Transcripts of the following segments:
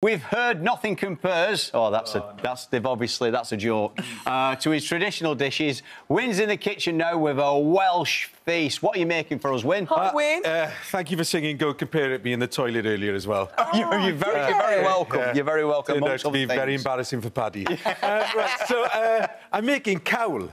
We've heard nothing compares. Oh, that's a that's they've obviously that's a joke. Uh, to his traditional dishes. Wynne's in the kitchen now with a Welsh feast. What are you making for us, Wynne? Hi, Wynne. Uh, thank you for singing "Go Compare It" me in the toilet earlier as well. you, are very, you're very welcome. Yeah. You're very welcome. Turned out to be other very embarrassing for Paddy. uh, right, so uh, I'm making cawl,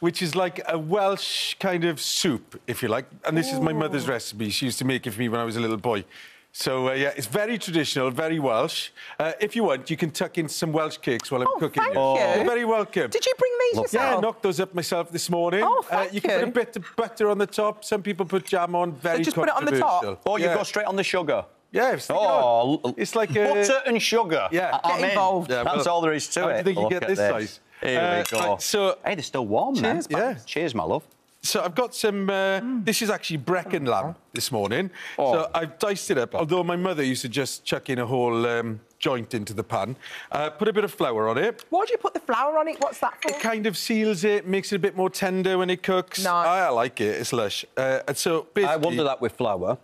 which is like a Welsh kind of soup, if you like. And this is my mother's recipe. She used to make it for me when I was a little boy. So uh, yeah, it's very traditional, very Welsh. Uh, if you want, you can tuck in some Welsh cakes while I'm Oh, cooking. thank You're you. very welcome. Did you bring these Yeah, I knocked those up myself this morning. Uh, Oh, thank you You can put a bit of butter on the top. Some people put jam on. Very so just put it on the top? Or you yeah. go straight on the sugar. Yeah, stick it Oh, on. it's like a butter and sugar. Yeah. I- I'm Get in. involved. Yeah, That's well, all there is to how it. I think you Look get at this size? Here Uh, we go. so- hey, they're still warm, man. Cheers, Yeah. Cheers, my love. So I've got some. Uh, This is actually Brecon lamb this morning. Oh. So I've diced it up. Although my mother used to just chuck in a whole um, joint into the pan, uh, put a bit of flour on it. Why do you put the flour on it? What's that for? It kind of seals it, makes it a bit more tender when it cooks. Nice. I, I like it. It's lush. Uh, and so basically, I wonder that with flour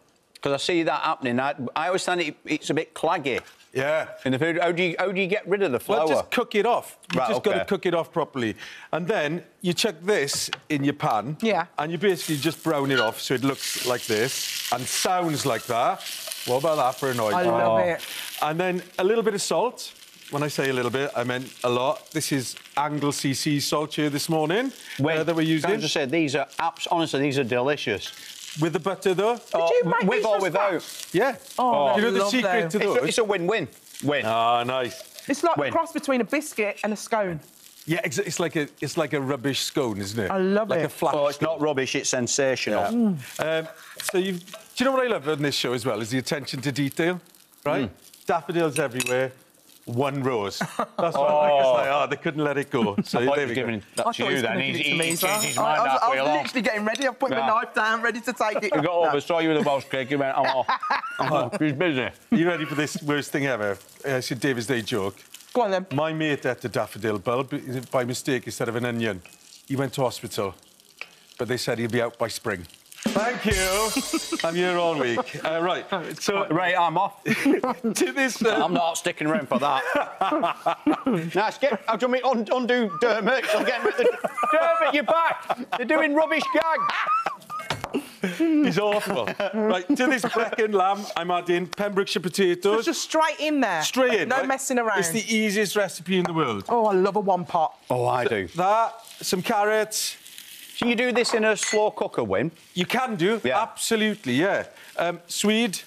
because I see that happening. I, I always find it, it's a bit claggy Yeah. in the food. How do you how do you get rid of the flour? Well, just cook it off. You Right, just got to cook it off properly. And then you chuck this in your pan. Yeah. And you basically just brown it off so it looks like this and sounds like that. What about that for a noise? I love it. And then a little bit of salt. When I say a little bit, I meant a lot. This is Anglesey sea salt here this morning Wait, uh, that we're Can I using. just say these are abs- honestly these are delicious. With the butter, though? Oh, you make with or without? scratch? Yeah. Oh, Do you know the love secret to them. It's those? a, it's a win-win. Win. Ah, nice. It's like When? a cross between a biscuit and a scone. Yeah, ex- it's like a it's like a rubbish scone, isn't it? I love like it. a flat. oh, it's not rubbish. It's sensational. Yeah. Um, so you, do you know what I love on this show as well? Is the attention to detail, right? Daffodils everywhere, one rose. That's what I like. It's like, oh, they couldn't let it go. So I there was we go. giving that I to you then. gonna He's, give it to he, me he as well. changed his I, mind I was, I was literally getting ready. I put Yeah. my knife down, ready to take it. He got No. over, saw you with the Welsh cake. He went, oh, oh, he's busy. Are you ready for this worst thing ever? Uh, It's a David's Day joke. Go on then. My mate ate a daffodil bulb by mistake instead of an onion. He went to hospital, but they said he'll be out by spring. Thank you. I'm here all week. Uh, right. So Right, I'm off. to this. Uh, I'm not sticking around for that. now, get, how do you want me to un- undo Dermot? I'm getting rid of the... Dermot, you're back. They're doing rubbish gag. He's awful. right, to this Brecon lamb, I'm adding Pembrokeshire potatoes. Just straight in there. straight in. No right? messing around. It's the easiest recipe in the world. Oh, I love a one pot. Oh, I do. That, some carrots. Can you do this in a slow cooker, Wynne? You can do, Yeah. absolutely, yeah. Um, Swede,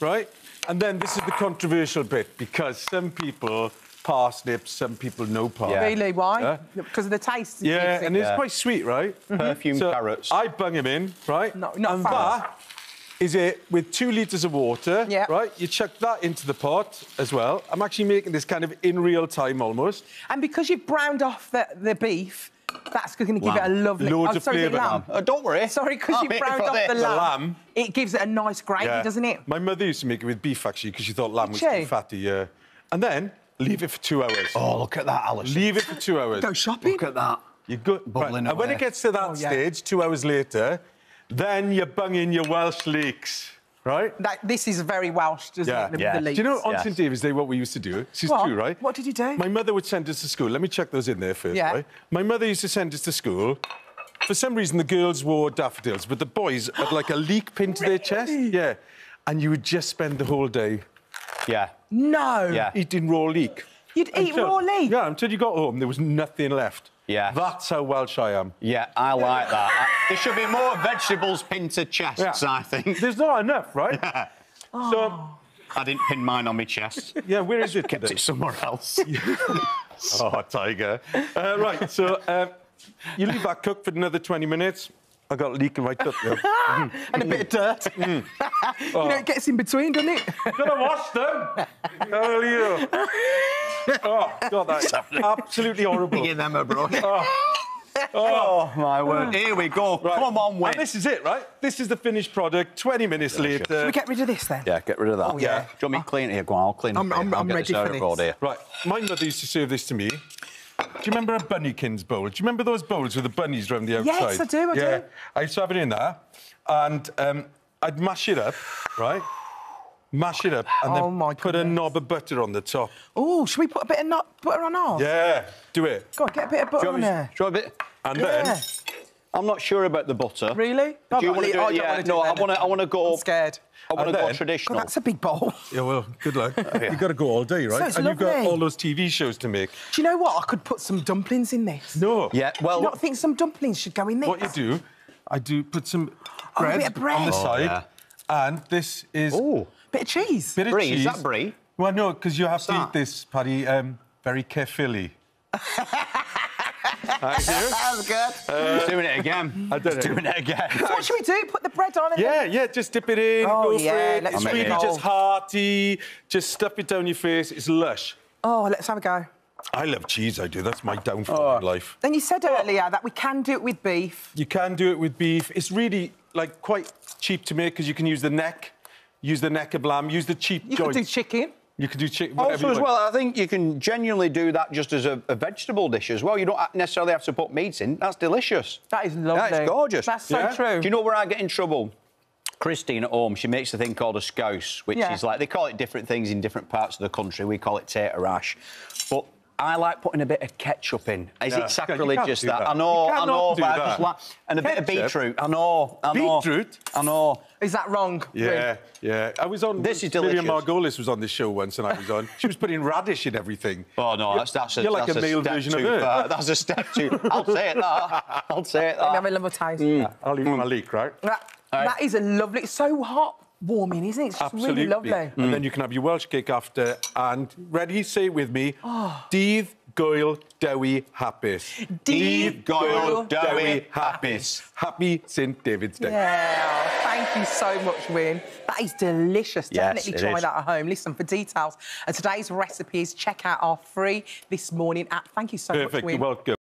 right? And then this is the controversial bit because some people parsnips, some people no parsnips. Yeah. Really? Why? Yeah. Because of the taste. Yeah, and it's Yeah. quite sweet, right? Perfumed So carrots. I bung them in, right? No, not and fast. that is it with two litres of water, Yeah. right? You chuck that into the pot as well. I'm actually making this kind of in real time almost. And because you've browned off the, the beef, that's going to give it a lovely. Loads oh, of sorry, is it flavour. lamb? Uh, don't worry. Sorry, because I'm you've browned for off this. the lamb. lamb. It gives it a nice gravy, doesn't it? My mother used to make it with beef actually because she thought lamb was Did too fatty, yeah. And then leave it for two hours. Oh, look at that, Alice. Leave it for two hours. Go shopping. Look at that. You're good. Bubbling And when it gets to that Oh, yeah. stage, two hours later, then you bung in your Welsh leeks, right? That, this is very Welsh, doesn't Yeah. it? The, Yeah. the Do Do you know leeks. on Yes. St David's Day what we used to do? This is What? true, right? What did you do? My mother would send us to school. Let me check those in there first, Yeah. right? My mother used to send us to school. For some reason, the girls wore daffodils, but the boys had like a leek pinned to their chest. Yeah. And you would just spend the whole day Yeah. No. Yeah. eating raw leek. You'd eat Until- raw leek? Yeah, until you got home, there was nothing left. Yeah. That's how Welsh I am. Yeah, I like that. I- there should be more vegetables pinned to chests, I think. There's not enough, right? So, I didn't pin mine on my chest. yeah, where is it Kept today? it somewhere else. Oh, tiger. Uh, right, so um, you leave that cook for another 20 minutes. I got leaking right up there. And a bit of dirt. Mm. you know, it gets in between, doesn't it? Gonna wash them. How are you? Oh, God, that's absolutely horrible. Give them a brush. Oh, my word. Here we go. Right. Come on, And Wynne. this is it, right? This is the finished product. 20 minutes later. Should we get rid of this then? Yeah, get rid of that. Oh, yeah. Do you want me to clean it here? Go on, I'll clean it. I'm- for. I'm- I'll I'm ready out for of road this. here. Right, my mother used to serve this to me. Do you remember a bunnykins bowl? Do you remember those bowls with the bunnies around the outside? Yes, I do, I yeah. do. I used to have it in there, and um, I'd mash it up, right? Mash it up, and Oh, then my put a knob of butter on the top. Oh, should we put a bit of nut butter on ours? Yeah, do it. Go on, get a bit of butter Do on me- there. do you a bit? And Yeah. then I'm not sure about the butter. Really? Do you want to do it? Yeah, no, I want to. I want to go. I'm scared. I want to go then- God, traditional. that's a big bowl. Yeah, well, good luck. You've got to go all day, right? So it's and you've got all those TV shows to make. Do you know what? I could put some dumplings in this. No. Yeah, Do well, you not think some dumplings should go in this? What you do, I do put some Oh, a bread, bit of bread. on the Oh, side, yeah. And this is oh, Bit of cheese. bit of brie. cheese. Is that brie? Well, no, because you have to that? eat this, Paddy, um, very carefully. Thank you. That's good. He's doing it again. I did He's it. doing it again. So what should we do? Put the bread on and Yeah, yeah, just dip it in, Oh, go yeah, for it. let's It's really it. just hearty. Just stuff it down your face. It's lush. Oh, let's have a go. I love cheese, I do. That's my downfall in life. Then you said earlier that we can do it with beef. You can do it with beef. It's really, like, quite cheap to make because you can use the neck, use the neck of lamb, use the cheap You joints. could do chicken. You could do chicken, Also, you as well, I think you can genuinely do that just as a, a vegetable dish as well. You don't necessarily have to put meat in. That's delicious. That is lovely. That's gorgeous. That's so Yeah. true. Do you know where I get in trouble? Christine at home, she makes a thing called a scouse, which Yeah. is like they call it different things in different parts of the country. We call it tater ash. But I like putting a bit of ketchup in. Is Yeah. it sacrilegious that? that. I know, I know, do but I that. just like and a bit of beetroot. I know, I know. Beetroot? I know. Is that wrong? Yeah, yeah. I was on. This is Miriam delicious. Margolyes was on this show once, and I was on. She was putting radish in everything. Oh no, that's that's a, You're like that's a male step version too of her. far. That's a step too. I'll say it that. I'll say it Let me have that. a little taste. Yeah, I'll eat my leek, right? That, Aye. that is a lovely. It's so hot, warming, isn't it? It's just Absolutely. really lovely. And then you can have your Welsh cake after. And ready, say it with me. Oh. Dydd Gwyl Dewi Hapus. Dydd Gwyl Gwyl Dewi Hapus. Happy St David's Day. Yeah, thank you so much, Wynne. That is delicious. Yes, Definitely it try is. that at home. Listen for details and today's recipes. Check out our free this morning app. Thank you so Perfect. much, You're Wynne. welcome.